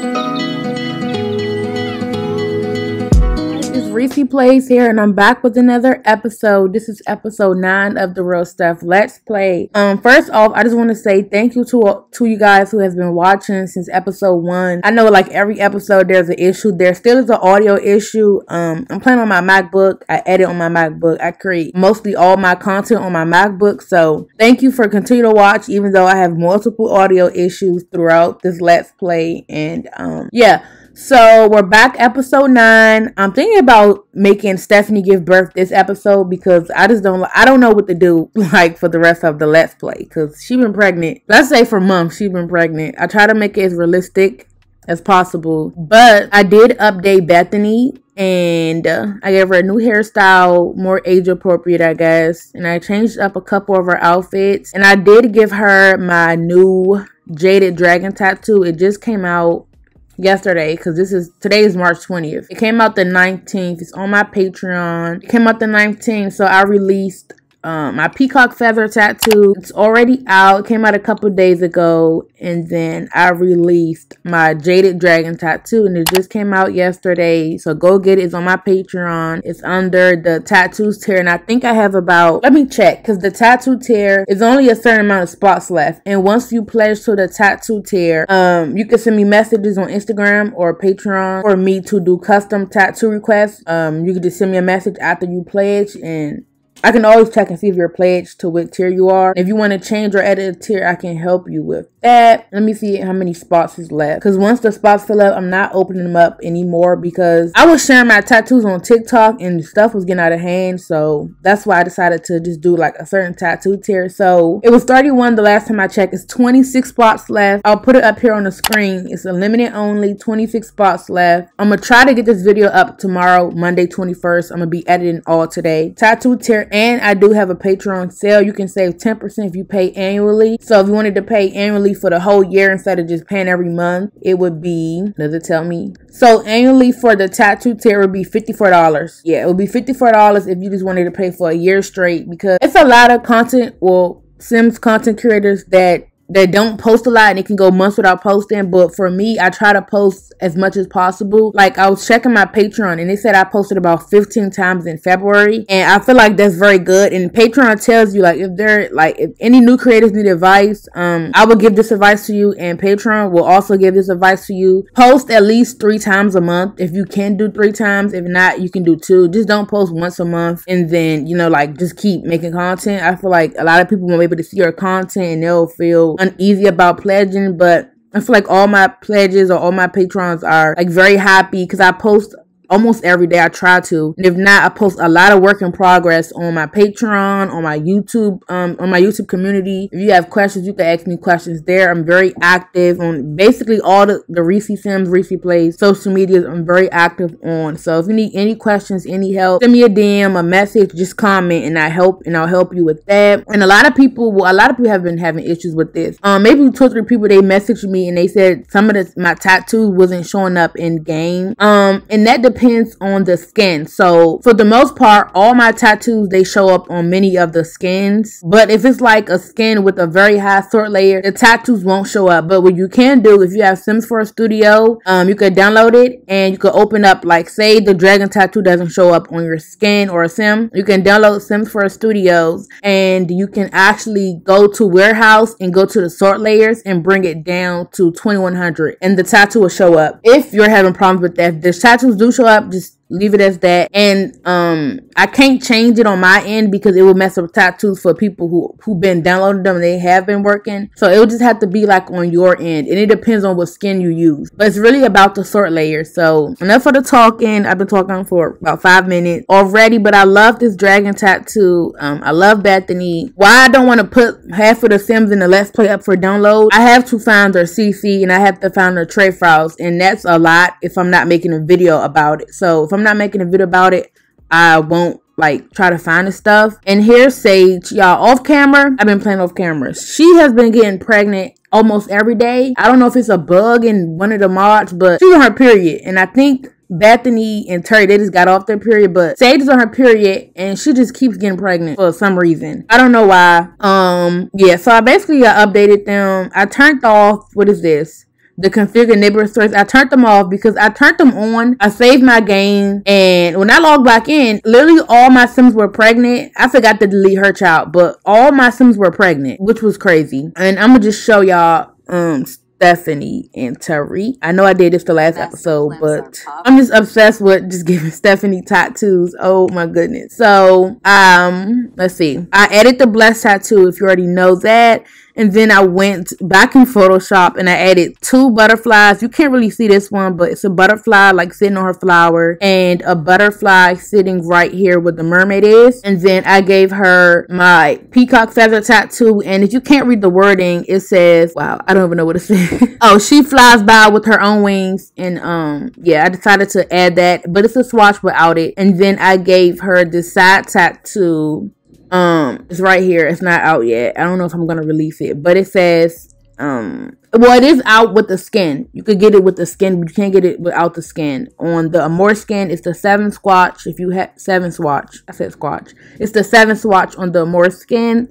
Música Reese Plays here, and I'm back with another episode. This is episode nine of the Real Steph Let's Play. Um, first off, I just want to say thank you to to you guys who have been watching since episode one. I know like every episode there's an issue. There still is an audio issue. Um, I'm playing on my MacBook. I edit on my MacBook. I create mostly all my content on my MacBook. So thank you for continuing to watch, even though I have multiple audio issues throughout this Let's Play. And um, yeah. So we're back episode nine. I'm thinking about making Stephanie give birth this episode because I just don't I don't know what to do like for the rest of the let's play because she been pregnant. Let's say for months she been pregnant. I try to make it as realistic as possible, but I did update Bethany and uh, I gave her a new hairstyle, more age appropriate, I guess. And I changed up a couple of her outfits, and I did give her my new jaded dragon tattoo. It just came out yesterday because this is today is March 20th. It came out the 19th. It's on my Patreon. It came out the 19th, so I released um, my peacock feather tattoo. It's already out. Came out a couple days ago. And then I released my jaded dragon tattoo. And it just came out yesterday. So go get it. It's on my Patreon. It's under the tattoos tier. And I think I have about, let me check. Because the tattoo tier is only a certain amount of spots left. And once you pledge to the tattoo tier, um, you can send me messages on Instagram or Patreon for me to do custom tattoo requests. Um, you can just send me a message after you pledge and I can always check and see if you're pledged to what tier you are. If you want to change or edit a tier, I can help you with that. Let me see how many spots is left. Because once the spots fill up, I'm not opening them up anymore because I was sharing my tattoos on TikTok and stuff was getting out of hand. So that's why I decided to just do like a certain tattoo tier. So it was 31 the last time I checked. It's 26 spots left. I'll put it up here on the screen. It's a limited only 26 spots left. I'm going to try to get this video up tomorrow, Monday 21st. I'm going to be editing all today. Tattoo tier and I do have a Patreon sale. You can save 10% if you pay annually. So if you wanted to pay annually for the whole year instead of just paying every month, it would be, does it tell me? So annually for the tattoo tier would be $54. Yeah, it would be $54 if you just wanted to pay for a year straight because it's a lot of content, well, Sims content creators that that don't post a lot and it can go months without posting. But for me, I try to post as much as possible. Like I was checking my Patreon and they said I posted about 15 times in February. And I feel like that's very good. And Patreon tells you like if there like if any new creators need advice, um, I will give this advice to you and Patreon will also give this advice to you. Post at least three times a month. If you can do three times, if not, you can do two. Just don't post once a month and then, you know, like just keep making content. I feel like a lot of people won't be able to see your content and they'll feel uneasy about pledging, but I feel like all my pledges or all my patrons are like very happy because I post almost every day. I try to. And if not, I post a lot of work in progress on my Patreon, on my YouTube, um, on my YouTube community. If you have questions, you can ask me questions there. I'm very active on basically all the, the Reese Sims, Reese Plays social medias. I'm very active on. So if you need any questions, any help, send me a DM, a message, just comment and I help and I'll help you with that. And a lot of people, well, a lot of people have been having issues with this. Um, maybe two or three people, they messaged me and they said some of the, my tattoos wasn't showing up in game. Um, and that depends depends on the skin. So for the most part, all my tattoos, they show up on many of the skins. But if it's like a skin with a very high sort layer, the tattoos won't show up. But what you can do, if you have Sims 4 Studio, um, you could download it and you could open up, like say the dragon tattoo doesn't show up on your skin or a sim. You can download Sims 4 Studios and you can actually go to warehouse and go to the sort layers and bring it down to 2100 and the tattoo will show up. If you're having problems with that, the tattoos do show up, just leave it as that. And um i can't change it on my end because it will mess up tattoos for people who who've been downloading them they have been working. So it will just have to be like on your end. And it depends on what skin you use. But it's really about the sort layer. So enough for the talking. I've been talking for about five minutes already but i love this dragon tattoo. Um i love bethany. Why i don't want to put half of the sims in the let's play up for download i have to find their cc and i have to find their tray files. And that's a lot if i'm not making a video about it. So if i'm I'm not making a video about it, I won't like try to find the stuff. And here's Sage, y'all off camera. I've been playing off camera. She has been getting pregnant almost every day. I don't know if it's a bug in one of the mods, but she's on her period. And I think Bethany and Terry, they just got off their period, but Sage is on her period and she just keeps getting pregnant for some reason. I don't know why. Um, yeah, so I basically I updated them. I turned off, what is this? The configure neighbor stories. I turned them off because I turned them on. I saved my game, and when I logged back in, literally all my Sims were pregnant. I forgot to delete her child, but all my Sims were pregnant, which was crazy. And I'm gonna just show y'all um Stephanie and Tariq. I know I did this the last episode, but I'm just obsessed with just giving Stephanie tattoos. Oh my goodness. So, um, let's see. I added the blessed tattoo if you already know that. And then I went back in Photoshop and I added two butterflies. You can't really see this one, but it's a butterfly like sitting on her flower and a butterfly sitting right here where the mermaid is. And then I gave her my peacock feather tattoo. And if you can't read the wording, it says, wow, I don't even know what it says. oh, she flies by with her own wings. And um, yeah, I decided to add that, but it's a swatch without it. And then I gave her the side tattoo um, it's right here. It's not out yet. I don't know if I'm gonna release it, but it says um well it is out with the skin. You could get it with the skin but you can't get it without the skin. On the more skin it's the seven swatch if you have seven swatch. I said swatch. It's the seven swatch on the more skin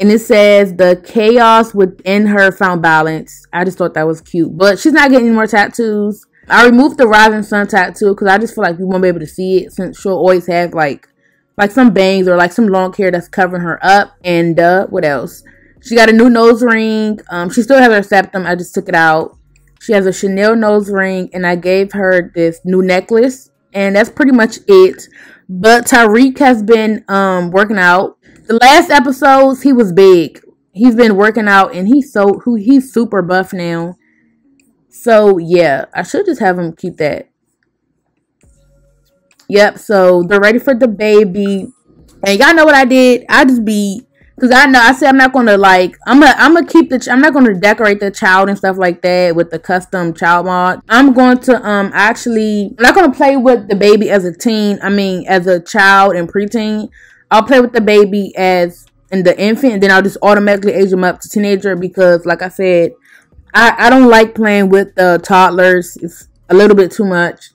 and it says the chaos within her found balance. I just thought that was cute but she's not getting any more tattoos. I removed the rising sun tattoo because i just feel like you won't be able to see it since she'll always have like like some bangs or like some long hair that's covering her up. And uh, what else? She got a new nose ring. Um, she still has her septum. I just took it out. She has a Chanel nose ring, and I gave her this new necklace, and that's pretty much it. But Tariq has been um working out. The last episodes, he was big. He's been working out, and he's so who he's super buff now. So yeah, I should just have him keep that. Yep, so they're ready for the baby. And y'all know what I did? I just be Cause I know I said I'm not gonna like I'm gonna I'm gonna keep the I'm not gonna decorate the child and stuff like that with the custom child mod. I'm going to um actually I'm not gonna play with the baby as a teen. I mean as a child and preteen. I'll play with the baby as in the infant, and then I'll just automatically age them up to teenager because, like I said, I I don't like playing with the toddlers. It's a little bit too much.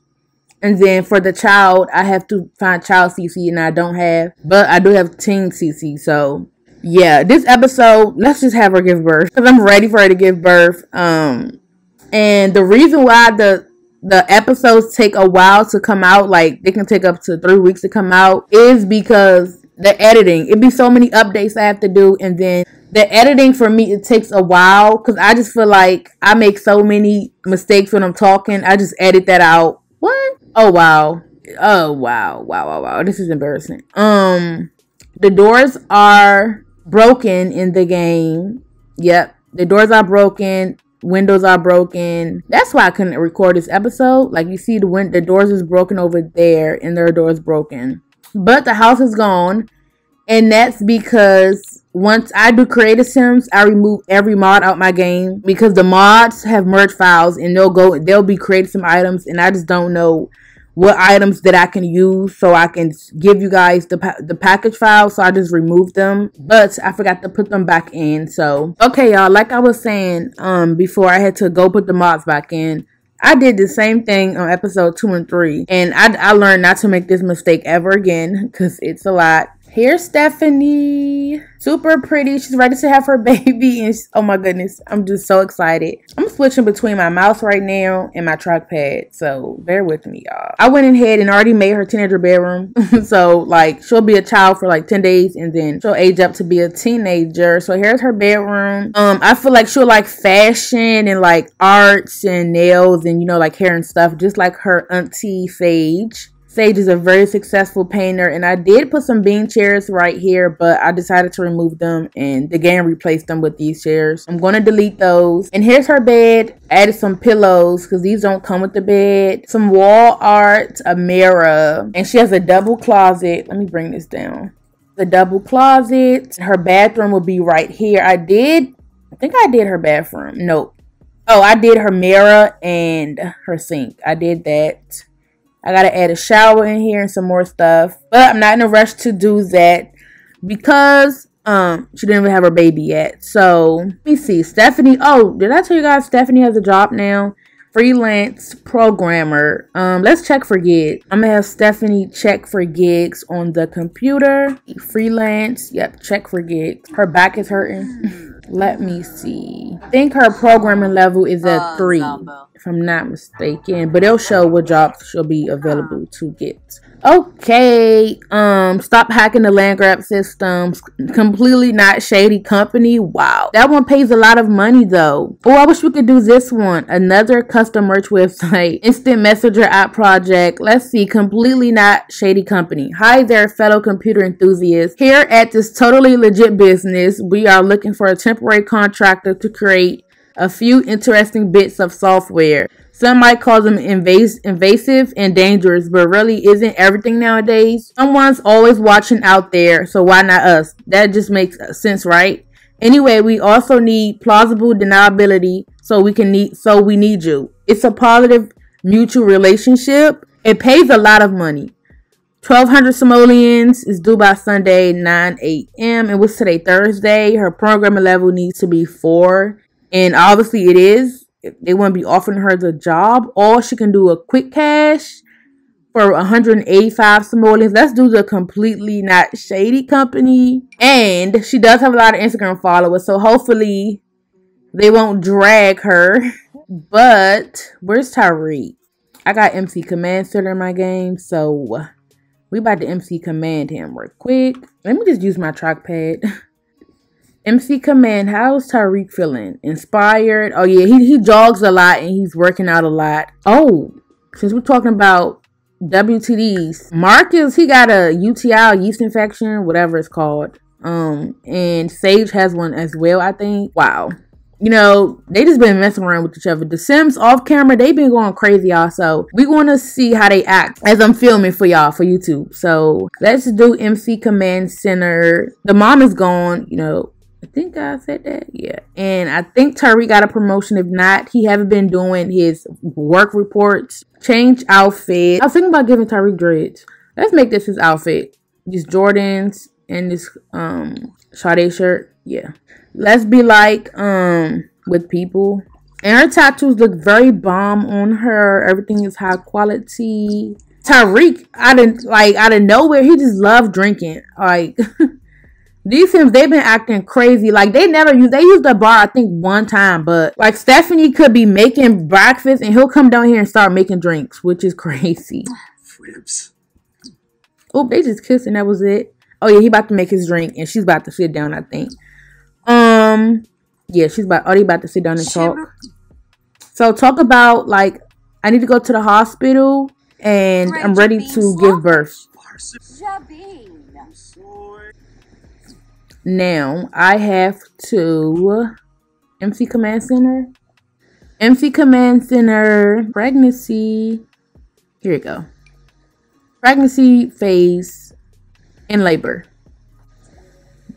And then for the child, I have to find child CC and I don't have, but I do have teen CC. So yeah, this episode, let's just have her give birth because I'm ready for her to give birth. Um, and the reason why the the episodes take a while to come out, like they can take up to three weeks to come out, is because the editing. It'd be so many updates I have to do, and then the editing for me it takes a while because I just feel like I make so many mistakes when I'm talking. I just edit that out. What? Oh wow. Oh wow. Wow wow wow. This is embarrassing. Um the doors are broken in the game. Yep. The doors are broken. Windows are broken. That's why I couldn't record this episode. Like you see the win- the doors is broken over there and their doors broken. But the house is gone. And that's because once I do creative sims, I remove every mod out my game because the mods have merge files and they'll go they'll be creating some items and I just don't know what items that I can use so I can give you guys the pa- the package file. So I just removed them but I forgot to put them back in. So okay y'all like I was saying um before I had to go put the mods back in I did the same thing on episode 2 and 3 and I, I learned not to make this mistake ever again because it's a lot Here's Stephanie. Super pretty. She's ready to have her baby. And oh my goodness, I'm just so excited. I'm switching between my mouse right now and my trackpad. So bear with me, y'all. I went ahead and already made her teenager bedroom. so like she'll be a child for like 10 days and then she'll age up to be a teenager. So here's her bedroom. Um, I feel like she'll like fashion and like arts and nails and you know like hair and stuff, just like her auntie Sage. Sage is a very successful painter, and I did put some bean chairs right here, but I decided to remove them, and the game replaced them with these chairs. I'm going to delete those. And here's her bed. Added some pillows, because these don't come with the bed. Some wall art, a mirror, and she has a double closet. Let me bring this down. The double closet. Her bathroom will be right here. I did, I think I did her bathroom. Nope. Oh, I did her mirror and her sink. I did that. I gotta add a shower in here and some more stuff. But I'm not in a rush to do that because um she didn't even have her baby yet. So let me see. Stephanie. Oh, did I tell you guys Stephanie has a job now? Freelance programmer. Um, let's check for gigs. I'm gonna have Stephanie check for gigs on the computer. Freelance. Yep, check for gigs. Her back is hurting. Let me see. I think her programming level is at three, if I'm not mistaken. But it'll show what jobs she'll be available to get. Okay, um, stop hacking the land grab systems. Completely not shady company. Wow, that one pays a lot of money though. Oh, I wish we could do this one. Another custom merch website, instant messenger app project. Let's see, completely not shady company. Hi there, fellow computer enthusiasts. Here at this totally legit business, we are looking for a temporary contractor to create a few interesting bits of software. Some might call them invas- invasive and dangerous, but really isn't everything nowadays. Someone's always watching out there, so why not us? That just makes sense, right? Anyway, we also need plausible deniability, so we can need so we need you. It's a positive mutual relationship. It pays a lot of money. 1200 simoleons is due by Sunday, 9 a.m. And what's today? Thursday. Her programming level needs to be 4. And obviously it is they to be offering her the job, or she can do a quick cash for 185 simoleons. Let's do the completely not shady company. And she does have a lot of Instagram followers, so hopefully they won't drag her. But where's Tariq? I got MC Command Center in my game, so we about to MC Command him real quick. Let me just use my trackpad. MC Command, how's Tariq feeling? Inspired? Oh yeah, he he jogs a lot and he's working out a lot. Oh, since we're talking about WTDs, Marcus he got a UTI, yeast infection, whatever it's called. Um, and Sage has one as well. I think. Wow. You know, they just been messing around with each other. The Sims off camera, they been going crazy, y'all. So we want to see how they act as I'm filming for y'all for YouTube. So let's do MC Command Center. The mom is gone. You know, I think I said that. Yeah. And I think Tariq got a promotion. If not, he haven't been doing his work reports. Change outfit. I was thinking about giving Tariq dreads. Let's make this his outfit. These Jordans and this um Sade shirt. Yeah. Let's be like um with people. And her tattoos look very bomb on her. Everything is high quality. Tariq, I didn't like out of nowhere, he just loved drinking. Like These Sims, they've been acting crazy. Like they never use they used the bar, I think, one time, but like Stephanie could be making breakfast and he'll come down here and start making drinks, which is crazy. Ribs. Oh, they just kissed and that was it. Oh yeah, he about to make his drink and she's about to sit down, I think. Um yeah, she's about oh they about to sit down and talk. So talk about like I need to go to the hospital and I'm ready to give birth. Now I have to MC Command Center. MC Command Center pregnancy. Here we go. Pregnancy phase in labor.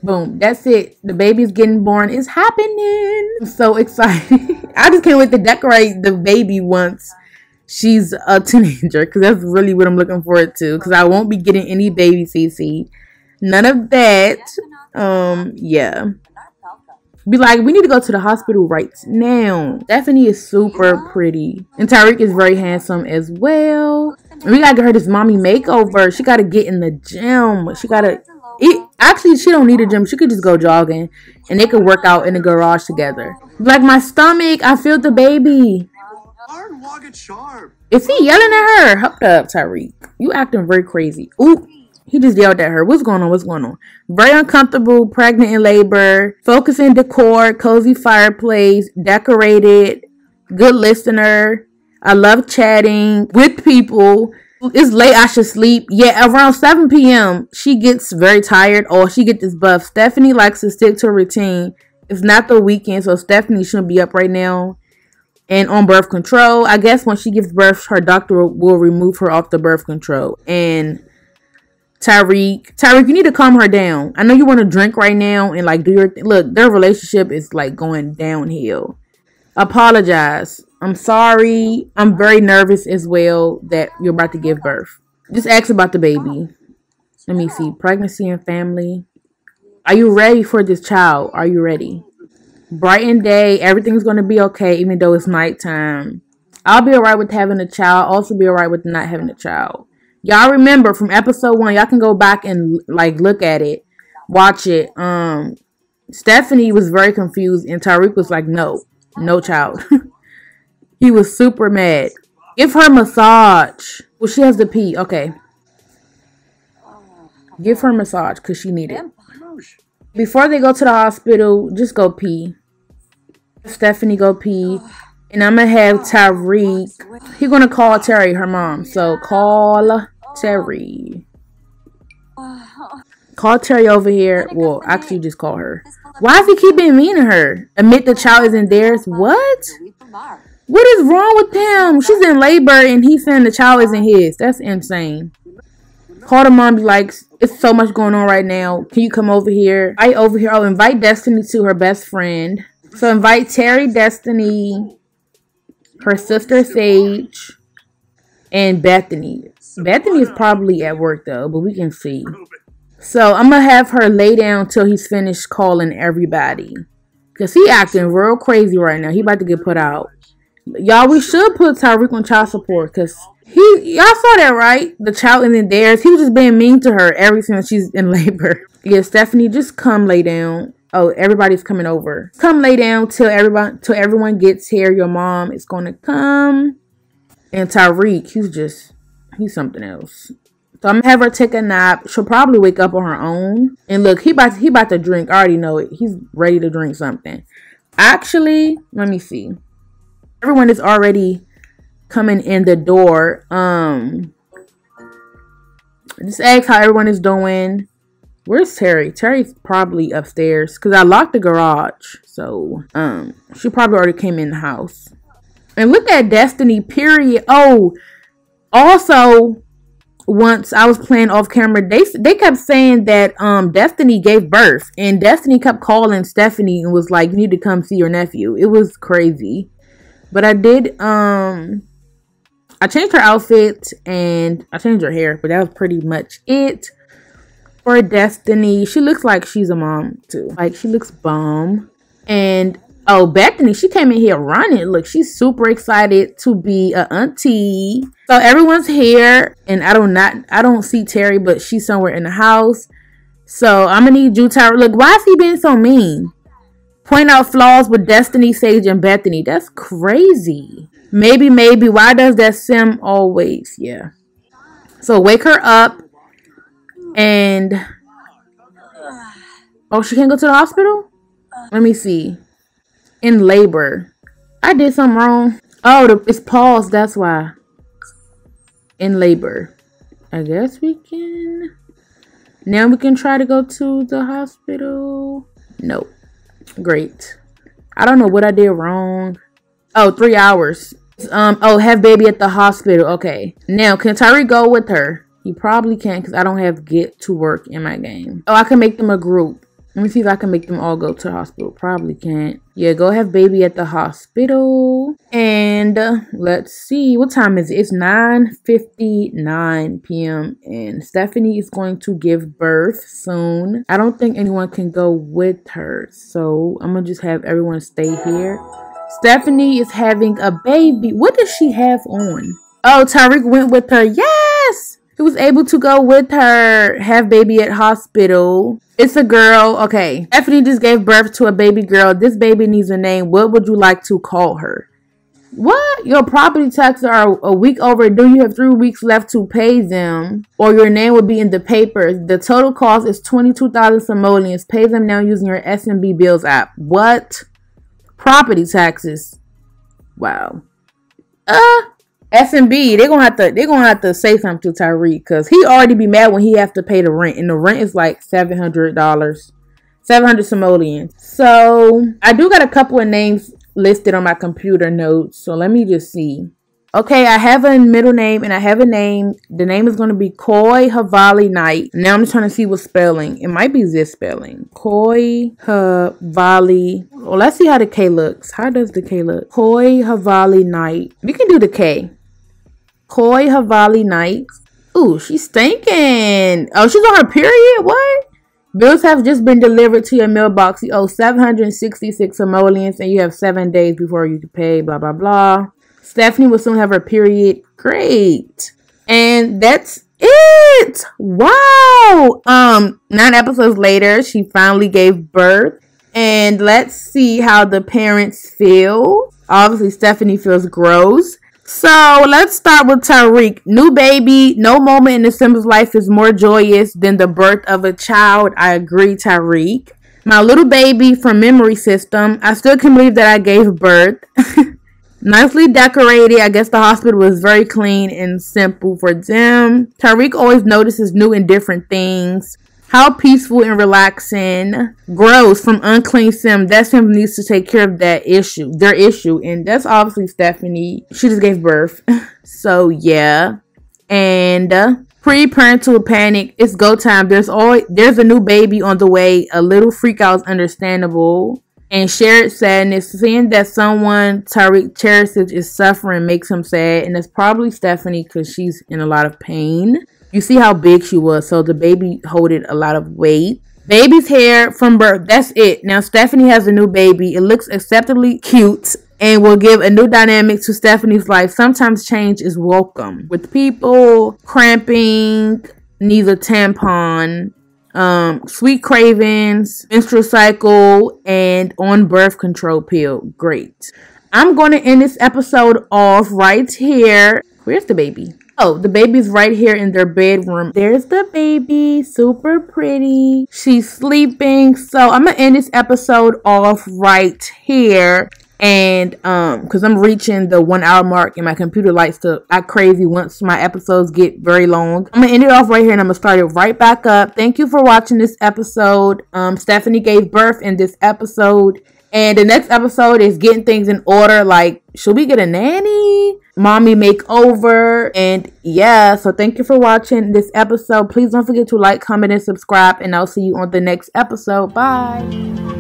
Boom. That's it. The baby's getting born. It's happening. I'm so excited. I just can't wait to decorate the baby once she's a teenager because that's really what I'm looking forward to because I won't be getting any baby CC. None of that. Um, yeah. Be like, we need to go to the hospital right now. Stephanie is super pretty. And Tariq is very handsome as well. And we gotta get her this mommy makeover. She gotta get in the gym. She gotta it, Actually, she don't need a gym. She could just go jogging. And they could work out in the garage together. Like, my stomach, I feel the baby. Is he yelling at her? Hold up, Tariq. You acting very crazy. Ooh. He just yelled at her. What's going on? What's going on? Very uncomfortable, pregnant in labor, focusing decor, cozy fireplace, decorated, good listener. I love chatting with people. It's late. I should sleep. Yeah, around 7 p.m., she gets very tired or she gets this buff. Stephanie likes to stick to routine. It's not the weekend, so Stephanie shouldn't be up right now. And on birth control, I guess when she gives birth, her doctor will remove her off the birth control. And Tariq, Tariq, you need to calm her down. I know you want to drink right now and like do your th- look. Their relationship is like going downhill. Apologize. I'm sorry. I'm very nervous as well that you're about to give birth. Just ask about the baby. Let me see. Pregnancy and family. Are you ready for this child? Are you ready? Bright and day. Everything's going to be okay, even though it's nighttime. I'll be alright with having a child. Also, be alright with not having a child. Y'all remember from episode one, y'all can go back and like look at it, watch it. Um, Stephanie was very confused, and Tariq was like, no, no child. he was super mad. Give her a massage. Well, she has to pee. Okay. Give her a massage because she needed it. Before they go to the hospital, just go pee. Stephanie go pee. And I'm to have Tariq. He going to call Terry, her mom. So call Terry. Call Terry over here. Well, actually, just call her. Why is he keeping mean to her? Admit the child isn't theirs. What? What is wrong with him? She's in labor and he's saying the child isn't his. That's insane. Call the mom, be like, it's so much going on right now. Can you come over here? I over here. I'll invite Destiny to her best friend. So invite Terry, Destiny, her sister Sage, and Bethany. Bethany is probably at work though, but we can see. So I'm gonna have her lay down till he's finished calling everybody. Cause he acting real crazy right now. He about to get put out. Y'all, we should put Tariq on child support because he, y'all saw that, right? The child isn't theirs. He was just being mean to her every since she's in labor. Yeah, Stephanie, just come lay down. Oh, everybody's coming over. Come lay down till everyone till everyone gets here. Your mom is gonna come. And Tariq, he's just he's something else. So I'm gonna have her take a nap. She'll probably wake up on her own. And look, he about to, he about to drink. I already know it. He's ready to drink something. Actually, let me see everyone is already coming in the door. Um, just ask how everyone is doing. Where's Terry? Terry's probably upstairs because I locked the garage. So, um, she probably already came in the house. And look at Destiny, period. Oh, also, once I was playing off camera, they they kept saying that um Destiny gave birth, and Destiny kept calling Stephanie and was like, "You need to come see your nephew." It was crazy. But I did um I changed her outfit and I changed her hair, but that was pretty much it. For Destiny, she looks like she's a mom too. Like she looks bomb. And oh, Bethany, she came in here running. Look, she's super excited to be a auntie. So everyone's here, and I don't not I don't see Terry, but she's somewhere in the house. So I'm gonna need you, Terry. Look, why is he being so mean? Point out flaws with Destiny, Sage, and Bethany. That's crazy. Maybe, maybe. Why does that sim always? Yeah. So wake her up and oh, she can't go to the hospital. Let me see. In labor, I did something wrong. Oh, it's paused. That's why. In labor, I guess we can. Now we can try to go to the hospital. Nope. Great. I don't know what I did wrong. Oh, three hours. Um. Oh, have baby at the hospital. Okay. Now, can Tyree go with her? He probably can't because I don't have get to work in my game. Oh, I can make them a group. Let me see if I can make them all go to the hospital. Probably can't. Yeah, go have baby at the hospital. And uh, let's see. What time is it? It's 9.59 p.m. And Stephanie is going to give birth soon. I don't think anyone can go with her. So I'm going to just have everyone stay here. Stephanie is having a baby. What does she have on? Oh, Tariq went with her. Yes! He was able to go with her, have baby at hospital. It's a girl. Okay. Stephanie just gave birth to a baby girl. This baby needs a name. What would you like to call her? What? Your property taxes are a week overdue. You have three weeks left to pay them, or your name will be in the papers. The total cost is 22,000 simoleons. Pay them now using your SMB Bills app. What? Property taxes. Wow. Uh, SMB, they're gonna have to they're gonna have to say something to Tariq because he already be mad when he have to pay the rent, and the rent is like seven hundred dollars, seven hundred simoleons. So I do got a couple of names listed on my computer notes. So let me just see. Okay, I have a middle name and I have a name. The name is to be Koi Havalli Knight. Now I'm just trying to see what spelling. It might be this spelling. Koi Havalli. Well, let's see how the K looks. How does the K look? Koi Havalli Knight. You can do the K. Koi Havalli Knight. Ooh, she's stinking. Oh, she's on her period? What? Bills have just been delivered to your mailbox. You owe 766 simoleons and you have seven days before you can pay, blah, blah, blah. Stephanie will soon have her period. Great. And that's it. Wow. Um, nine episodes later, she finally gave birth. And let's see how the parents feel. Obviously, Stephanie feels gross. So let's start with Tariq. New baby, no moment in the Sims life is more joyous than the birth of a child. I agree, Tariq. My little baby from Memory System. I still can't believe that I gave birth. Nicely decorated. I guess the hospital was very clean and simple for them. Tariq always notices new and different things. How peaceful and relaxing. Gross from Unclean Sim. That Sim needs to take care of that issue, their issue. And that's obviously Stephanie. She just gave birth. so, yeah. And uh, pre-parental panic. It's go time. There's always there's a new baby on the way. A little freak out is understandable. And shared sadness. Seeing that someone Tariq cherishes is suffering makes him sad. And it's probably Stephanie because she's in a lot of pain. You see how big she was, so the baby holding a lot of weight. Baby's hair from birth, that's it. Now Stephanie has a new baby. It looks acceptably cute and will give a new dynamic to Stephanie's life. Sometimes change is welcome. With people cramping, needs a tampon, um, sweet cravings, menstrual cycle, and on birth control pill. Great. I'm going to end this episode off right here. Where's the baby? Oh, the baby's right here in their bedroom. There's the baby, super pretty. She's sleeping. So I'm gonna end this episode off right here. And um, because I'm reaching the one hour mark and my computer likes to act crazy once my episodes get very long. I'm gonna end it off right here and I'm gonna start it right back up. Thank you for watching this episode. Um, Stephanie gave birth in this episode. And the next episode is getting things in order. Like, should we get a nanny? Mommy makeover. And yeah, so thank you for watching this episode. Please don't forget to like, comment, and subscribe. And I'll see you on the next episode. Bye.